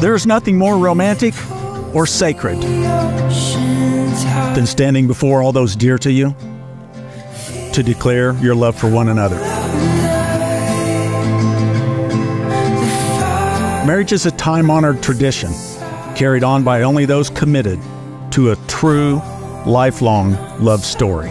There is nothing more romantic or sacred than standing before all those dear to you to declare your love for one another. Marriage is a time honored tradition carried on by only those committed to a true, lifelong love story.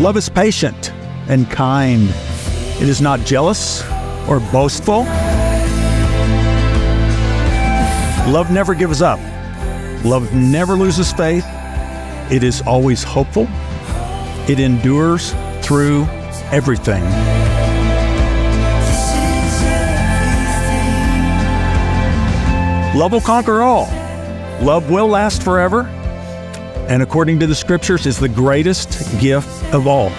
Love is patient and kind. It is not jealous or boastful. Love never gives up. Love never loses faith. It is always hopeful. It endures through everything. Love will conquer all. Love will last forever. And according to the scriptures, is the greatest gift of all.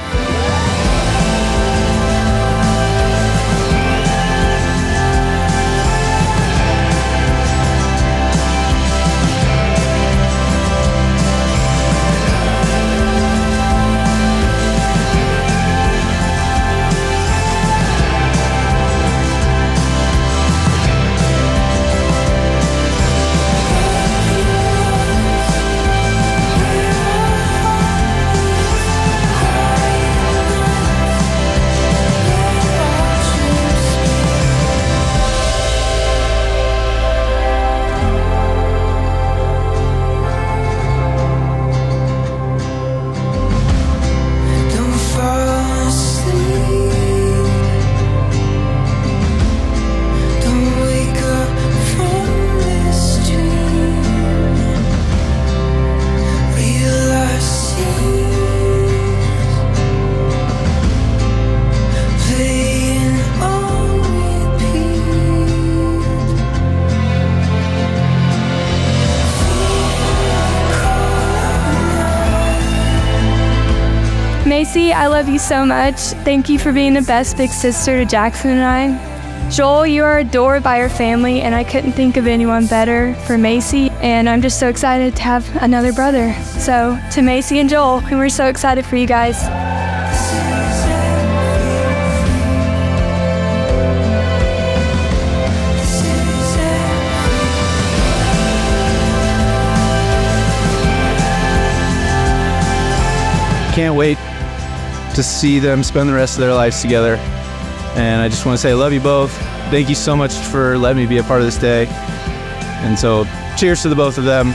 Maci, I love you so much. Thank you for being the best big sister to Jackson and I. Joel, you are adored by your family, and I couldn't think of anyone better for Maci. And I'm just so excited to have another brother. So, to Maci and Joel, and we're so excited for you guys. Can't wait to see them spend the rest of their lives together. And I just want to say, I love you both. Thank you so much for letting me be a part of this day. And so, cheers to the both of them.